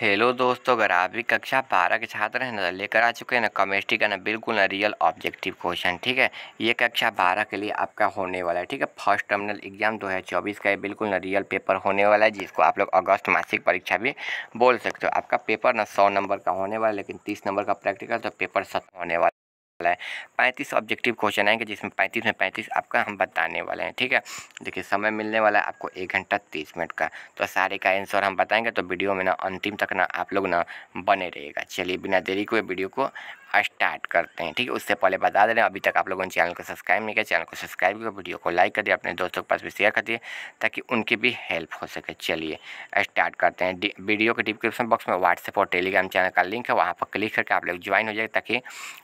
Hello दोस्तों, अगर आप भी कक्षा बारह के छात्र हैं ना लेकर आ चुके हैं, ना केमिस्ट्री का ना बिल्कुल ना रियल ऑब्जेक्टिव क्वेश्चन ठीक है? ये कक्षा बारह के लिए आपका होने वाला है, ठीक है? फ़र्स्ट टर्मिनल एग्ज़ाम दो हज़ार चौबीस का ये बिल्कुल ना रियल पेपर होने वाला है, जिसको आप लोग अगस्त मासिक परीक्षा भी बोल सकते हो। आपका पेपर ना सौ नंबर का होने वाला है, लेकिन तीस नंबर का प्रैक्टिकल तो पेपर सत होने वाला वाला है। पैंतीस ऑब्जेक्टिव क्वेश्चन आएँगे, जिसमें पैंतीस में पैंतीस आपका हम बताने वाले हैं, ठीक है? देखिए, समय मिलने वाला है आपको एक घंटा तीस मिनट का। तो सारे का आंसर हम बताएँगे तो वीडियो में ना अंतिम तक ना आप लोग ना बने रहेगा चलिए, बिना देरी को वीडियो को स्टार्ट करते हैं। ठीक है, उससे पहले बता दे रहे हैं, अभी तक आप लोगों ने चैनल को सब्सक्राइब नहीं किया, चैनल को सब्सक्राइब किया वीडियो को लाइक कर दिया, अपने दोस्तों के पास भी शेयर कर दिए ताकि उनकी भी हेल्प हो सके। चलिए, स्टार्ट करते हैं। वीडियो के डिस्क्रिप्शन बॉक्स में व्हाट्सएप और टेलीग्राम चैनल का लिंक है, वहाँ पर क्लिक करके आप लोग ज्वाइन हो जाए ताकि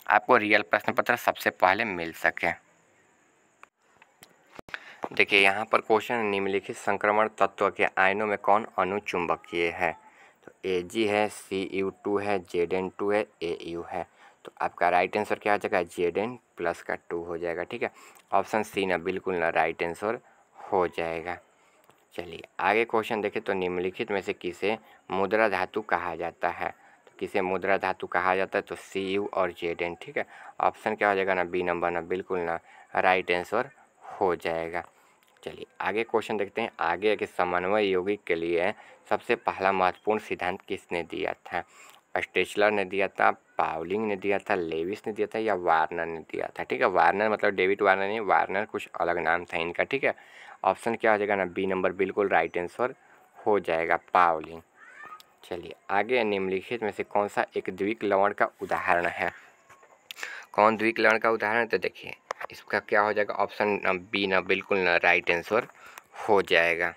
आपको रियल प्रश्न पत्र सबसे पहले मिल सके। देखिए, यहाँ पर क्वेश्चन, निम्नलिखित संक्रमण तत्व के आयनों में कौन अनुचुंबकीय है? तो ए जी है सी यू टू है जेड एन टू है ए यू है। तो आपका राइट आंसर क्या हो जाएगा? जेड एन प्लस का टू हो जाएगा, ठीक है? ऑप्शन सी ना, बिल्कुल ना राइट आंसर हो जाएगा। चलिए, आगे क्वेश्चन देखें तो निम्नलिखित में से किसे मुद्रा धातु कहा जाता है? तो किसे मुद्रा धातु कहा जाता है? तो सी यू और जेड एन ठीक है? ऑप्शन क्या हो जाएगा ना बी नंबर ना, बिल्कुल ना राइट आंसर हो जाएगा। चलिए, आगे क्वेश्चन देखते हैं। आगे के समन्वय यौगिक के लिए सबसे पहला महत्वपूर्ण सिद्धांत किसने दिया था? स्टेचलर ने दिया था पावलिंग ने दिया था, लेविस ने दिया था या वार्नर ने दिया था? ठीक है, वार्नर मतलब डेविड वार्नर नहीं, वार्नर कुछ अलग नाम था इनका, ठीक है? ऑप्शन क्या हो जाएगा ना, बी नंबर बिल्कुल राइट आंसर हो जाएगा पावलिंग। चलिए, आगे निम्नलिखित में से कौन सा एक द्विक लवण का उदाहरण है? कौन द्विक लवण का उदाहरण तो देखिए, इसका क्या हो जाएगा, ऑप्शन बी ना बिल्कुल ना राइट आंसर हो जाएगा।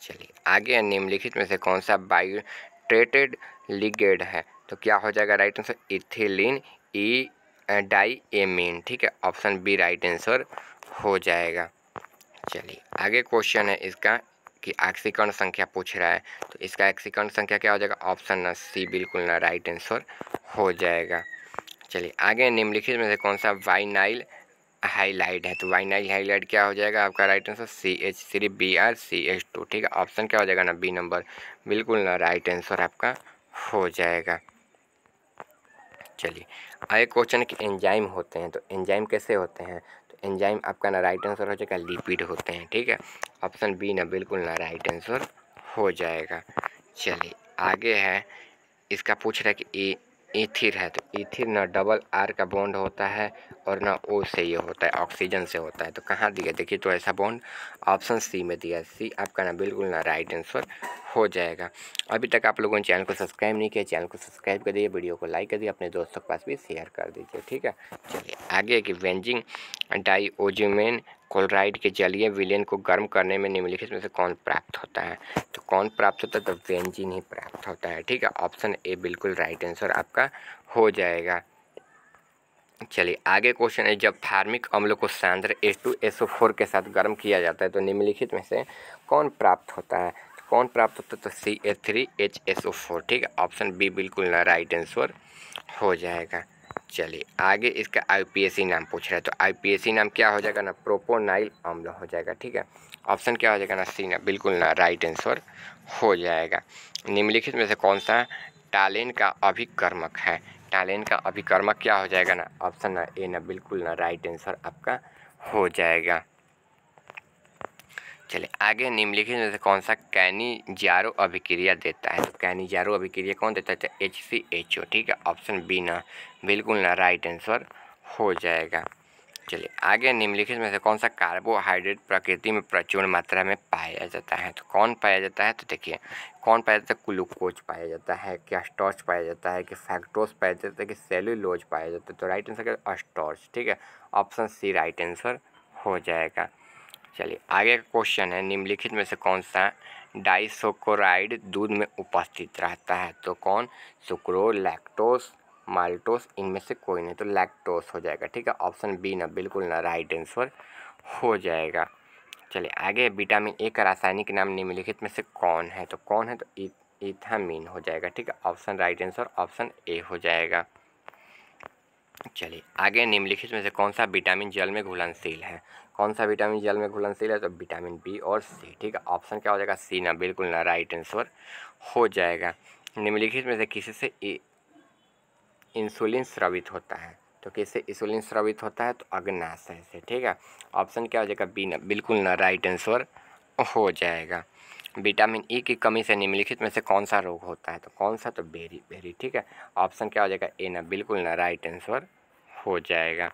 चलिए, आगे निम्नलिखित में से कौन सा बायोट्रेटेड लिगेड है? तो क्या हो जाएगा? राइट आंसर इथिलीन ई डाई एमीन ठीक है? ऑप्शन बी राइट आंसर हो जाएगा। चलिए, आगे क्वेश्चन है इसका कि ऑक्सीकरण संख्या पूछ रहा है। तो इसका ऑक्सीकरण संख्या क्या हो जाएगा? ऑप्शन ना सी बिल्कुल ना राइट आंसर हो जाएगा। चलिए, आगे निम्नलिखित में से कौन सा वाइनाइल हाईलाइट है? तो वाइनाइल हाईलाइट क्या हो जाएगा? आपका right answer C H three B R C H two ठीक है? ऑप्शन क्या हो जाएगा ना? बी नंबर बिल्कुल ना राइट आंसर आपका हो जाएगा। चलिए आए क्वेश्चन कि एंजाइम होते हैं तो एंजाइम कैसे होते हैं? तो एंजाइम आपका ना राइट आंसर हो जाएगा लिपिड होते हैं, ठीक है? ऑप्शन बी ना बिल्कुल ना राइट आंसर हो जाएगा। चलिए, आगे है, इसका पूछ रहा है कि ए इथिर है तो इथिर ना डबल आर का बॉन्ड होता है और ना ओ से ये होता है ऑक्सीजन से होता है। तो कहाँ दिया? देखिए तो ऐसा बॉन्ड ऑप्शन सी में दिया सी आपका ना बिल्कुल ना राइट आंसर हो जाएगा। अभी तक आप लोगों ने चैनल को सब्सक्राइब नहीं किया, चैनल को सब्सक्राइब कर दिए वीडियो को लाइक कर दिए अपने दोस्तों के पास भी शेयर कर दीजिए, ठीक है? चलिए, आगे की वेंजिंग डाईओजिमेन क्लोराइड के जलीय विलेन को गर्म करने में निम्नलिखित में से कौन प्राप्त होता है? कौन प्राप्त होता है तो वेंजिन ही प्राप्त होता है। ठीक है ऑप्शन ए बिल्कुल राइट आंसर आपका हो जाएगा। चलिए, आगे क्वेश्चन है, जब फार्मिक अम्ल को सांद्र S two S O four के साथ गर्म किया जाता है तो निम्नलिखित में से कौन प्राप्त होता है? कौन प्राप्त होता है तो C A three H S O four ठीक है ऑप्शन बी बिल्कुल ना राइट आंसर हो जाएगा। चलिए, आगे इसका आईपीएसी नाम पूछ रहा है तो आईपीएसी नाम क्या हो जाएगा ना? प्रोपोनाइल अम्ल हो जाएगा। ठीक है ऑप्शन क्या हो जाएगा ना सी ना बिल्कुल ना राइट आंसर हो जाएगा। निम्नलिखित में से कौन सा टालेन का अभिकर्मक है? टालेन का अभिकर्मक क्या हो जाएगा ना, ऑप्शन ना ए ना, बिल्कुल ना राइट आंसर आपका हो जाएगा। चलिए, आगे निम्नलिखित में से कौन सा कैनी जारो अभिक्रिया देता है? तो कैनी जारो अभिक्रिया कौन देता है? एच सी एच ओ ठीक है, ऑप्शन बी ना, बिल्कुल ना राइट आंसर हो जाएगा। चलिए, आगे निम्नलिखित में से कौन सा कार्बोहाइड्रेट प्रकृति में प्रचुर मात्रा में पाया जाता है? तो कौन पाया जाता है? तो देखिए, कौन पाया जाता है? ग्लूकोज पाया जाता है कि स्टॉर्च पाया जाता है, कि फैक्टोज पाया जाता है, कि सेलुलोज पाया जाता है? तो राइट आंसर क्या? स्टॉर्च ठीक है? ऑप्शन सी राइट आंसर हो जाएगा। चलिए, आगे का क्वेश्चन है, निम्नलिखित में से कौन सा डाइसोकोराइड दूध में उपस्थित रहता है? तो कौन? सुक्रोज लैक्टोस माल्टोस, इनमें से कोई नहीं तो लैक्टोस हो जाएगा, ठीक है? ऑप्शन बी ना, बिल्कुल ना, राइट आंसर हो जाएगा। चलिए, आगे विटामिन ए का रासायनिक नाम निम्नलिखित में से कौन है? तो कौन है? तो इथामीन हो जाएगा, ठीक है? Option right answer, option A हो जाएगा। चलिए, आगे निम्नलिखित में से कौन सा विटामिन जल में घुलनशील है? कौन सा विटामिन जल में घुलनशील है? तो विटामिन बी और सी, ठीक है? ऑप्शन क्या हो जाएगा? सी ना, बिल्कुल ना, राइट आंसर हो जाएगा। निम्नलिखित में से किसी से इंसुलिन स्रावित होता है। तो कैसे इंसुलिन स्रावित होता है तो अग्नाशय से, ठीक है? ऑप्शन क्या हो जाएगा? बी ना, बिल्कुल ना राइट आंसर हो जाएगा। विटामिन ई की कमी से निम्नलिखित में से कौन सा रोग होता है? तो कौन सा? तो बेरी बेरी, ठीक है? ऑप्शन क्या हो जाएगा? ए ना, बिल्कुल ना राइट आंसर हो जाएगा।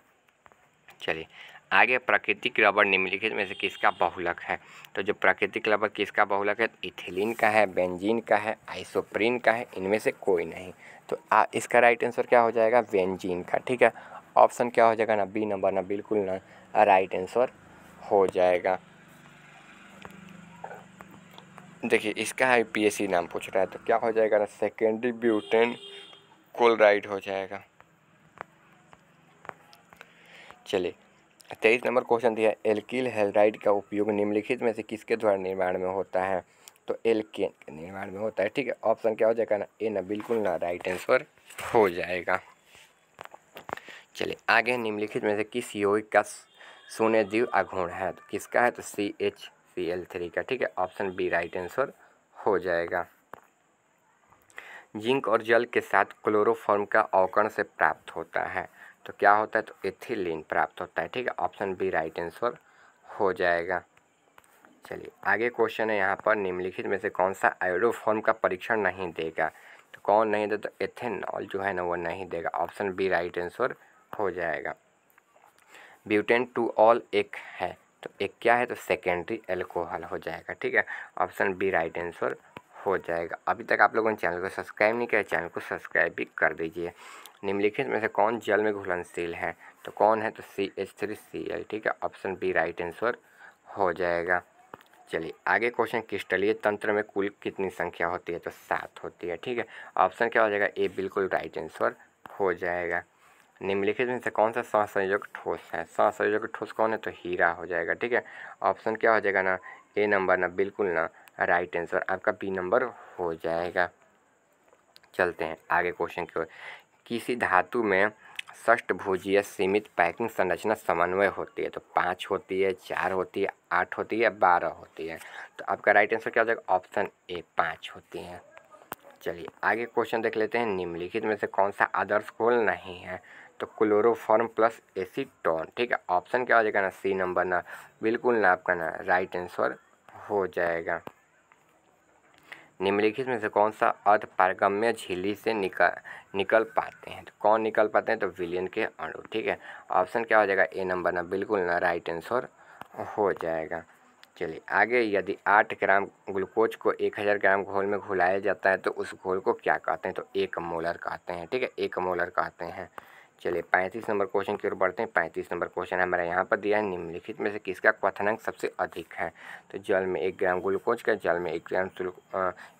चलिए आगे प्राकृतिक रबर निम्नलिखित में से किसका बहुलक है? तो जो प्राकृतिक रबर किसका बहुलक है? इथिलीन का है बेंजीन का है आइसोप्रीन का है इनमें से कोई नहीं। तो आ, इसका राइट आंसर क्या हो जाएगा? बेंजीन का ठीक है? ऑप्शन क्या हो जाएगा ना? बी नंबर ना? बिल्कुल ना। राइट आंसर हो जाएगा। देखिए इसका है पीएससी नाम पूछ रहा है तो क्या हो जाएगा ना? सेकेंडरी ब्यूटेन कोलराइड हो जाएगा। चलिए तेईस नंबर क्वेश्चन दिया एल्किल हेलराइड का उपयोग निम्नलिखित में से किसके द्वारा निर्माण में होता है? तो एल्केन के निर्माण में होता है, ठीक है? ऑप्शन क्या हो जाएगा ना? ए, ना, बिल्कुल ना, राइट आंसर हो जाएगा। चलिए, आगे निम्नलिखित में से किस यौगिक का सोने द्वीव अघूर्ण है? तो किसका है? तो C H C L three का, ठीक है? ऑप्शन बी, राइट आंसर हो जाएगा। जिंक और जल के साथ क्लोरोफॉर्म का अवकरण से प्राप्त होता है। तो क्या होता है? तो एथिलीन प्राप्त होता है, ठीक है? ऑप्शन बी राइट आंसर हो जाएगा। चलिए, आगे क्वेश्चन है यहाँ पर, निम्नलिखित में से कौन सा आयोडोफॉर्म का परीक्षण नहीं देगा? तो कौन नहीं दे तो एथेनॉल जो है ना, वो नहीं देगा। ऑप्शन बी राइट आंसर हो जाएगा। ब्यूटेन टू ऑल एक है तो एक क्या है? तो सेकेंडरी एल्कोहल हो जाएगा, ठीक है? ऑप्शन बी राइट आंसर हो जाएगा। अभी तक आप लोगों ने चैनल को सब्सक्राइब नहीं किया, चैनल को सब्सक्राइब भी कर दीजिए। निम्नलिखित में से कौन जल में घुलनशील है? तो कौन है? तो C, H three, C L, ठीक है? ऑप्शन बी, राइट आंसर हो जाएगा। चलिए, आगे क्वेश्चन, क्रिस्टलीय तंत्र में कुल कितनी संख्या होती है? तो सात होती है, ठीक है? ऑप्शन क्या हो जाएगा? ए, बिल्कुल राइट आंसर हो जाएगा। निम्नलिखित में से कौन सा सहसंयोजक ठोस है? सहसंयोजक ठोस कौन है? तो हीरा हो जाएगा, ठीक है? ऑप्शन क्या हो जाएगा ना? ए नंबर ना, बिल्कुल ना। राइट आंसर आपका बी नंबर हो जाएगा। चलते हैं आगे क्वेश्चन की ओर। किसी धातु में षष्टभुजीय सीमित पैकिंग संरचना समन्वय होती है तो पाँच होती है, चार होती है, आठ होती है बारह होती है? तो आपका राइट आंसर क्या हो जाएगा? ऑप्शन ए, पाँच होती हैं। चलिए आगे क्वेश्चन देख लेते हैं, निम्नलिखित में से कौन सा आदर्श घोल नहीं है? तो क्लोरोफॉर्म प्लस एसीटोन, ठीक है? ऑप्शन क्या हो जाएगा ना, सी नंबर ना, बिल्कुल ना आपका ना, राइट आंसर हो जाएगा। निम्नलिखित में से कौन सा अर्ध पारगम्य झिल्ली से निकल निकल पाते हैं? तो कौन निकल पाते हैं? तो विलियन के अणु, ठीक है? ऑप्शन क्या हो जाएगा? ए नंबर ना, बिल्कुल ना, राइट आंसर हो जाएगा। चलिए, आगे यदि आठ ग्राम ग्लूकोज को एक हज़ार ग्राम घोल में घुलाया जाता है तो उस घोल को क्या कहते हैं? तो एक मोलर कहते हैं, ठीक है? एक मोलर कहते हैं। चलिए, पैंतीस नंबर क्वेश्चन की ओर बढ़ते हैं। पैंतीस नंबर क्वेश्चन हमारा यहाँ पर दिया है, निम्नलिखित में से किसका क्वथनांक सबसे अधिक है? तो जल में एक ग्राम ग्लूकोज का, जल में एक ग्राम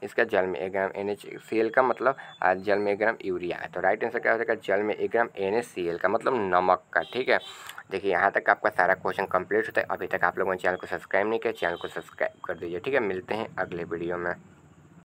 इसका जल में एक ग्राम एन का मतलब जल में एक ग्राम यूरिया है। तो राइट आंसर क्या हो जाएगा? जल में एक ग्राम एन का मतलब नमक का, ठीक है? देखिए, यहाँ तक आपका सारा क्वेश्चन कंप्लीट होता है। अभी तक आप लोगों ने चैनल को सब्सक्राइब नहीं किया, चैनल को सब्सक्राइब कर दीजिए, ठीक है? मिलते हैं अगले वीडियो में।